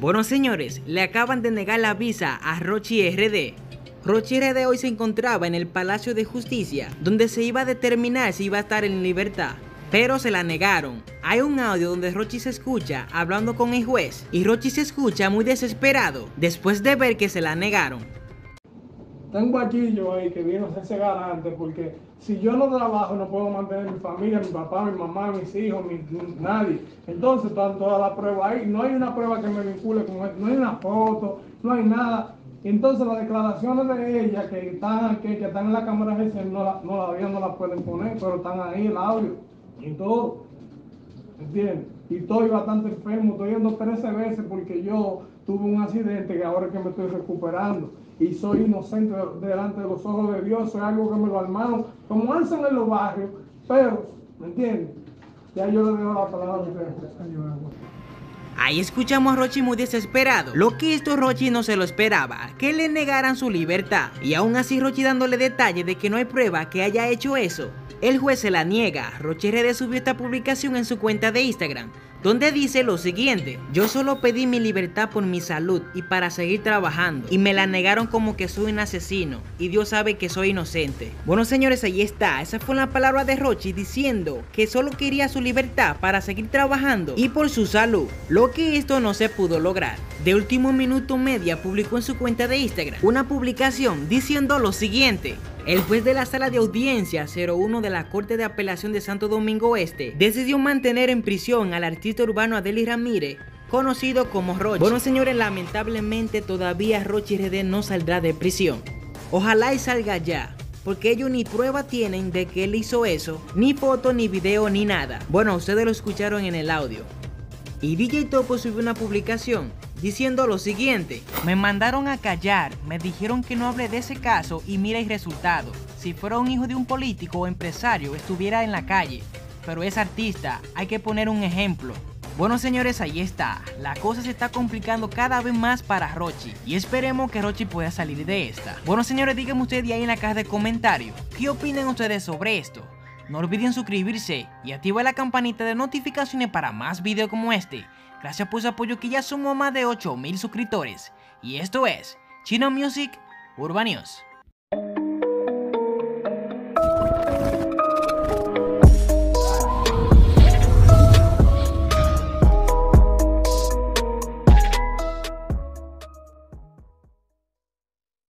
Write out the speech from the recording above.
Bueno señores, le acaban de negar la visa a Rochi RD. Rochi RD hoy se encontraba en el Palacio de Justicia, donde se iba a determinar si iba a estar en libertad. Pero se la negaron. Hay un audio donde Rochi se escucha hablando con el juez y Rochi se escucha muy desesperado después de ver que se la negaron. Tengo aquí yo ahí que vino a hacerse garante porque si yo no trabajo no puedo mantener mi familia, mi papá, mi mamá, mis hijos, mi, nadie. Entonces están todas las pruebas ahí. No hay una prueba que me vincule con esto, no hay una foto, no hay nada. Entonces las declaraciones de ella que están, que, que están en la cámara no, la, no, la, no la pueden poner, pero están ahí el audio y todo. ¿Entiendes? Y estoy bastante enfermo, estoy yendo 13 veces porque yo tuve un accidente que ahora es que me estoy recuperando y soy inocente delante de los ojos de Dios, es algo que me lo armaron, como hacen en los barrios, pero, ¿me entiendes? Ya yo le dejo la palabra a ustedes. Ahí escuchamos a Rochi muy desesperado. Lo que esto Rochi no se lo esperaba, que le negaran su libertad. Y aún así Rochi dándole detalle de que no hay prueba que haya hecho eso. El juez se la niega. Rochi RD subió esta publicación en su cuenta de Instagram, donde dice lo siguiente, yo solo pedí mi libertad por mi salud y para seguir trabajando y me la negaron como que soy un asesino y Dios sabe que soy inocente. Bueno señores, ahí está, esa fue la palabra de Rochi diciendo que solo quería su libertad para seguir trabajando y por su salud, lo que esto no se pudo lograr. De último minuto media publicó en su cuenta de Instagram una publicación diciendo lo siguiente, el juez de la sala de audiencia 01 de la Corte de Apelación de Santo Domingo Este decidió mantener en prisión al artista urbano Adeli Ramírez, conocido como Rochi. Bueno señores, lamentablemente todavía Rochi RD no saldrá de prisión. Ojalá y salga ya, porque ellos ni prueba tienen de que él hizo eso, ni foto, ni video, ni nada. Bueno, ustedes lo escucharon en el audio. Y DJ Topo subió una publicación diciendo lo siguiente. Me mandaron a callar, me dijeron que no hable de ese caso y mira el resultado. Si fuera un hijo de un político o empresario estuviera en la calle, pero es artista, hay que poner un ejemplo. Bueno señores, ahí está. La cosa se está complicando cada vez más para Rochi y esperemos que Rochi pueda salir de esta. Bueno señores, díganme ustedes ahí en la caja de comentarios, ¿qué opinan ustedes sobre esto? No olviden suscribirse y activar la campanita de notificaciones para más videos como este. Gracias por su apoyo que ya somos más de 8000 suscriptores. Y esto es Chino Music Urban.